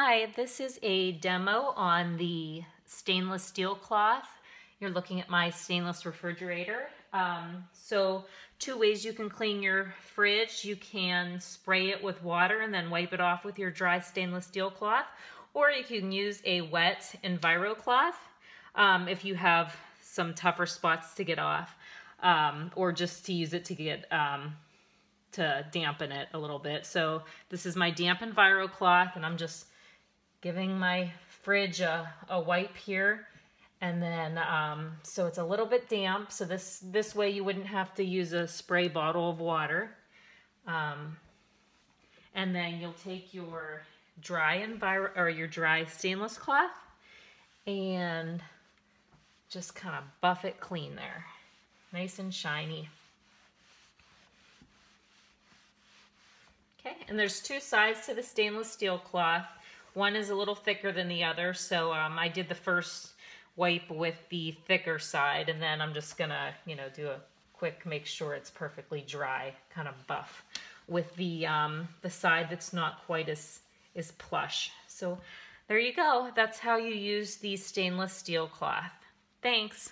Hi, this is a demo on the stainless steel cloth. You're looking at my stainless refrigerator. Um, so two ways you can clean your fridge. You can spray it with water and then wipe it off with your dry stainless steel cloth, or you can use a wet EnviroCloth um, if you have some tougher spots to get off, um, or just to use it to get um, to dampen it a little bit. So this is my damp EnviroCloth and I'm just giving my fridge a, a wipe here. And then, um, so it's a little bit damp. So this, this way you wouldn't have to use a spray bottle of water. Um, and then you'll take your dry Enviro, or your dry stainless cloth and just kind of buff it clean there. Nice and shiny. Okay, and there's two sides to the stainless steel cloth. One is a little thicker than the other, so um, I did the first wipe with the thicker side, and then I'm just gonna, you know, do a quick, make sure it's perfectly dry, kind of buff, with the, um, the side that's not quite as, as plush. So there you go. That's how you use the stainless steel cloth. Thanks.